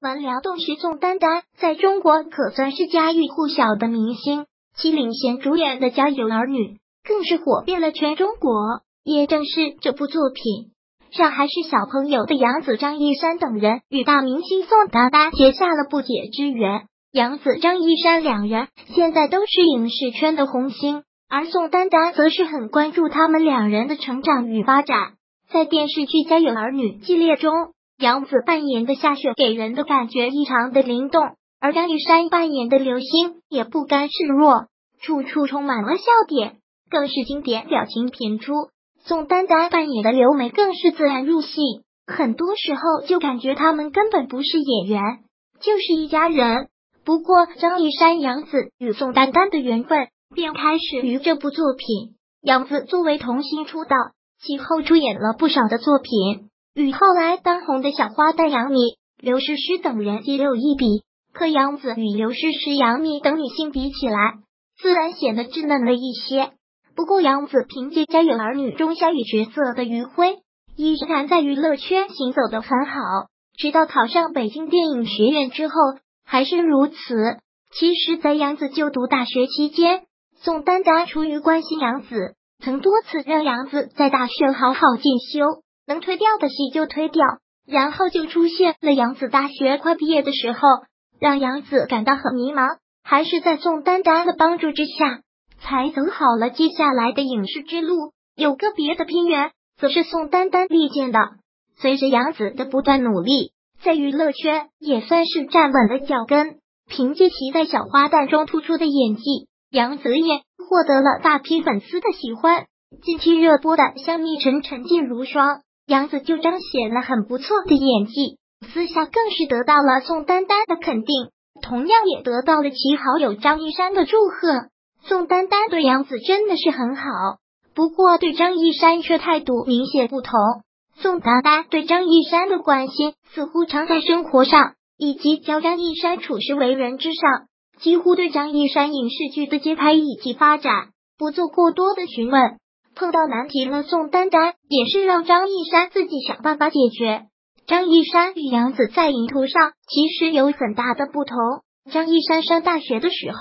玩聊动时宋丹丹在中国可算是家喻户晓的明星，其领衔主演的《家有儿女》更是火遍了全中国。也正是这部作品，让还是小朋友的杨紫、张一山等人与大明星宋丹丹结下了不解之缘。杨紫、张一山两人现在都是影视圈的红星，而宋丹丹则是很关注他们两人的成长与发展。在电视剧《家有儿女》系列中。杨紫扮演的夏雪给人的感觉异常的灵动，而张一山扮演的刘星也不甘示弱，处处充满了笑点，更是经典表情频出。宋丹丹扮演的刘梅更是自然入戏，很多时候就感觉他们根本不是演员，就是一家人。不过张一山、杨紫与宋丹丹的缘分便开始于这部作品。杨紫作为童星出道，其后出演了不少的作品。与后来当红的小花旦杨幂、刘诗诗等人皆有一比，可杨紫与刘诗诗、杨幂等女性比起来，自然显得稚嫩了一些。不过杨紫凭借《家有儿女》中小雨角色的余晖，依然在娱乐圈行走的很好。直到考上北京电影学院之后，还是如此。其实，在杨紫就读大学期间，宋丹丹出于关心杨紫，曾多次让杨紫在大学好好进修。能推掉的戏就推掉，然后就出现了杨子大学快毕业的时候，让杨子感到很迷茫。还是在宋丹丹的帮助之下，才走好了接下来的影视之路。有个别的片源，则是宋丹丹力荐的。随着杨子的不断努力，在娱乐圈也算是站稳了脚跟。凭借其在小花旦中突出的演技，杨子也获得了大批粉丝的喜欢。近期热播的《香蜜沉沉烬如霜》。杨紫就彰显了很不错的演技，私下更是得到了宋丹丹的肯定，同样也得到了其好友张一山的祝贺。宋丹丹对杨紫真的是很好，不过对张一山却态度明显不同。宋丹丹对张一山的关心似乎常在生活上，以及教张一山处事为人之上，几乎对张一山影视剧的接拍以及发展不做过多的询问。碰到难题了，宋丹丹也是让张一山自己想办法解决。张一山与杨子在影图上其实有很大的不同。张一山上大学的时候，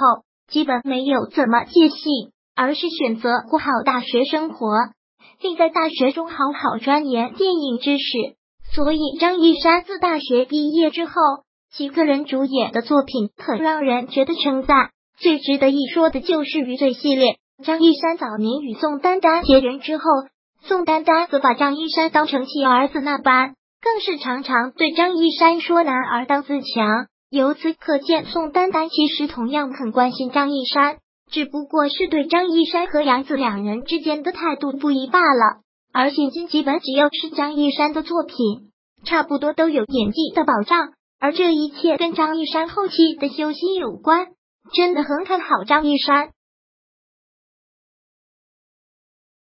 基本没有怎么借戏，而是选择过好大学生活，并在大学中好好钻研电影知识。所以，张一山自大学毕业之后，其个人主演的作品很让人觉得称赞。最值得一说的就是《余罪》系列。张一山早年与宋丹丹结缘之后，宋丹丹则把张一山当成其儿子那般，更是常常对张一山说“男儿当自强”。由此可见，宋丹丹其实同样很关心张一山，只不过是对张一山和杨子两人之间的态度不一罢了。而现今基本只要是张一山的作品，差不多都有演技的保障，而这一切跟张一山后期的修心有关。真的很看好张一山。